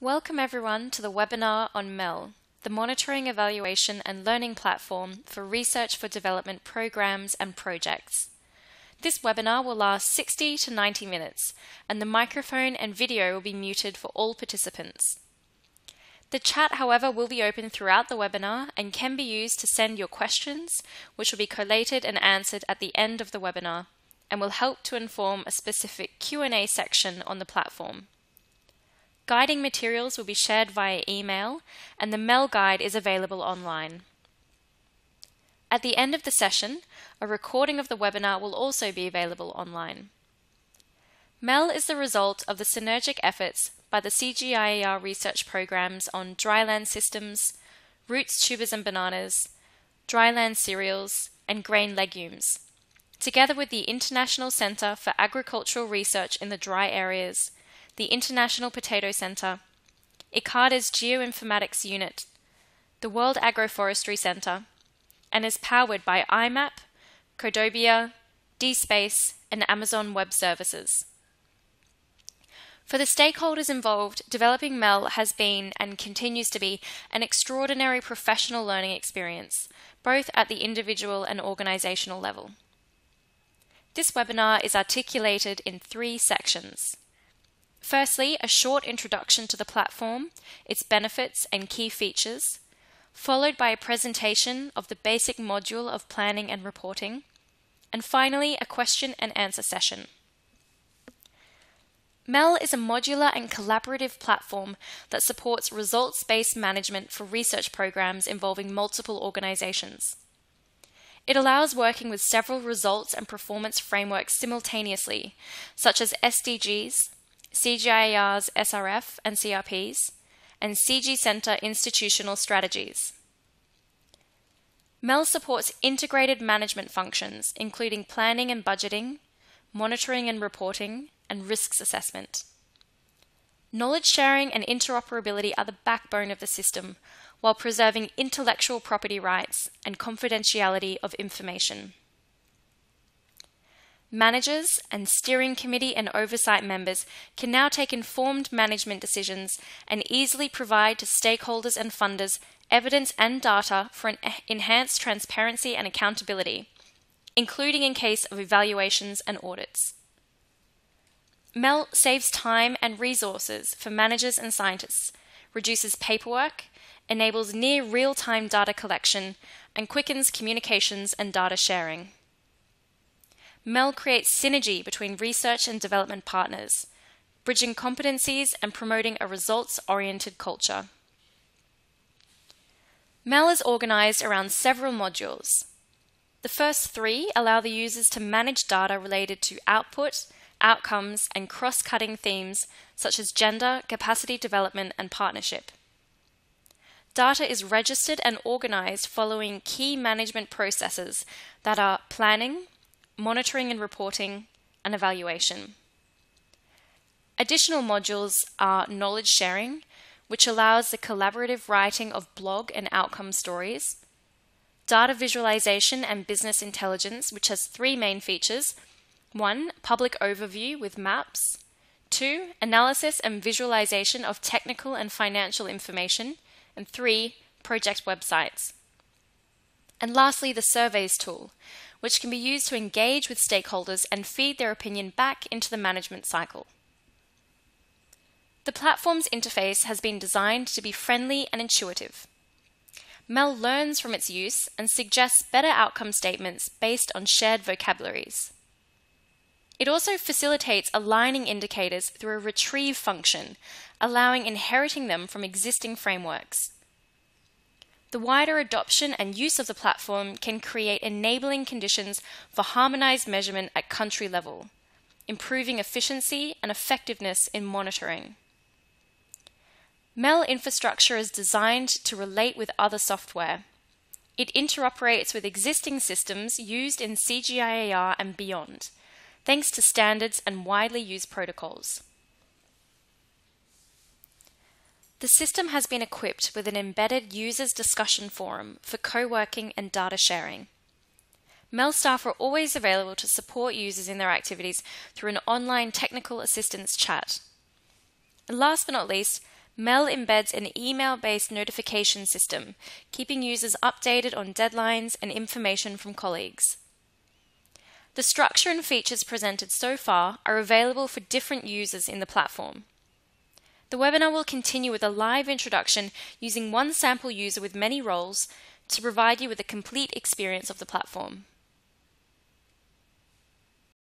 Welcome everyone to the webinar on MEL, the Monitoring, Evaluation and Learning Platform for Research for Development Programs and Projects. This webinar will last 60 to 90 minutes, and the microphone and video will be muted for all participants. The chat, however, will be open throughout the webinar and can be used to send your questions, which will be collated and answered at the end of the webinar, and will help to inform a specific Q&A section on the platform. Guiding materials will be shared via email, and the MEL guide is available online. At the end of the session, a recording of the webinar will also be available online. MEL is the result of the synergic efforts by the CGIAR research programs on dryland systems, roots, tubers and bananas, dryland cereals, and grain legumes, together with the International Centre for Agricultural Research in the Dry Areas, the International Potato Centre, ICARDA's Geoinformatics Unit, the World Agroforestry Centre, and is powered by iMMAP, Codeobia, DSpace, and Amazon Web Services. For the stakeholders involved, developing MEL has been and continues to be an extraordinary professional learning experience, both at the individual and organizational level. This webinar is articulated in three sections. Firstly, a short introduction to the platform, its benefits and key features, followed by a presentation of the basic module of planning and reporting, and finally, a question and answer session. MEL is a modular and collaborative platform that supports results based management for research programs involving multiple organizations. It allows working with several results and performance frameworks simultaneously, such as SDGs, CGIAR's SRF and CRPs, and CG Center institutional strategies. MEL supports integrated management functions, including planning and budgeting, monitoring and reporting, and risks assessment. Knowledge sharing and interoperability are the backbone of the system, while preserving intellectual property rights and confidentiality of information. Managers and steering committee and oversight members can now take informed management decisions and easily provide to stakeholders and funders evidence and data for an enhanced transparency and accountability, including in case of evaluations and audits. MEL saves time and resources for managers and scientists, reduces paperwork, enables near real time data collection, and quickens communications and data sharing. MEL creates synergy between research and development partners, bridging competencies and promoting a results oriented culture. MEL is organized around several modules. The first three allow the users to manage data related to output, outcomes, and cross cutting themes such as gender, capacity development, and partnership. Data is registered and organized following key management processes that are planning, monitoring and reporting, and evaluation. Additional modules are knowledge sharing, which allows the collaborative writing of blog and outcome stories, data visualization and business intelligence, which has three main features one, public overview with maps. Two, analysis and visualization of technical and financial information. And three, project websites. And lastly, the surveys tool, which can be used to engage with stakeholders and feed their opinion back into the management cycle. The platform's interface has been designed to be friendly and intuitive. MEL learns from its use and suggests better outcome statements based on shared vocabularies. It also facilitates aligning indicators through a retrieve function, allowing inheriting them from existing frameworks. The wider adoption and use of the platform can create enabling conditions for harmonized measurement at country level, improving efficiency and effectiveness in monitoring. MEL infrastructure is designed to relate with other software. It interoperates with existing systems used in CGIAR and beyond thanks to standards and widely used protocols. The system has been equipped with an embedded users discussion forum for co-working and data sharing. MEL staff are always available to support users in their activities through an online technical assistance chat. And last but not least, Mel embeds an email based notification system, keeping users updated on deadlines and information from colleagues. The structure and features presented so far are available for different users in the platform. The webinar will continue with a live introduction using one sample user with many roles to provide you with a complete experience of the platform.